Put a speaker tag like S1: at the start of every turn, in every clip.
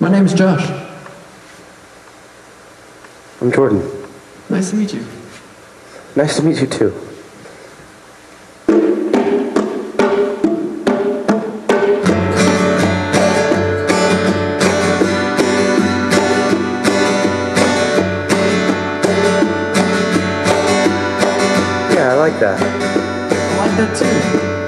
S1: My name is Josh.
S2: I'm Jordan.
S1: Nice to meet you.
S2: Nice to meet you too. Yeah, I like that.
S1: I like that too.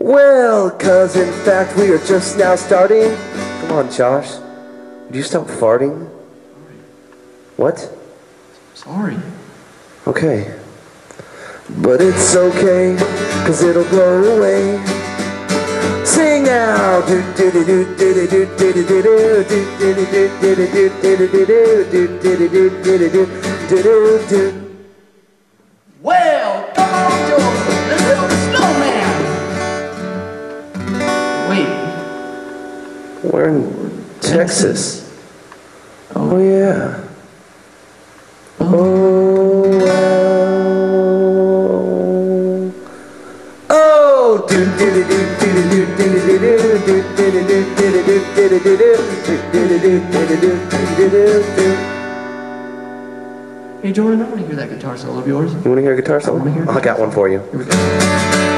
S2: Well, cause in fact we are just now starting. Come on, Josh. Would you stop farting? What?
S1: sorry.
S2: Okay. But it's okay, cause it'll blow away. Sing now. Do do do do do do
S1: Hey, Jordan, I want to hear that guitar solo of yours.
S2: You want to hear a guitar solo?
S1: it.
S2: I got one for you.
S1: Here we go.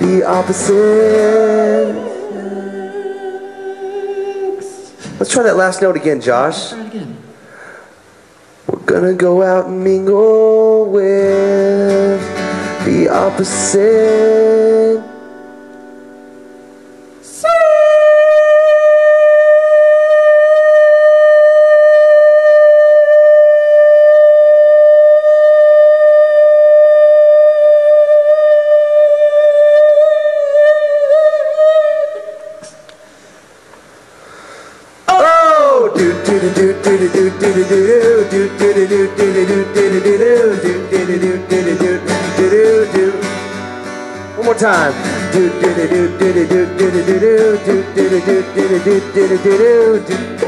S2: the opposite. Let's try that last note again, Josh.
S1: Try it again.
S2: We're gonna go out and mingle with the opposite. One more time. Do do do do do do do do do do do do do do do do do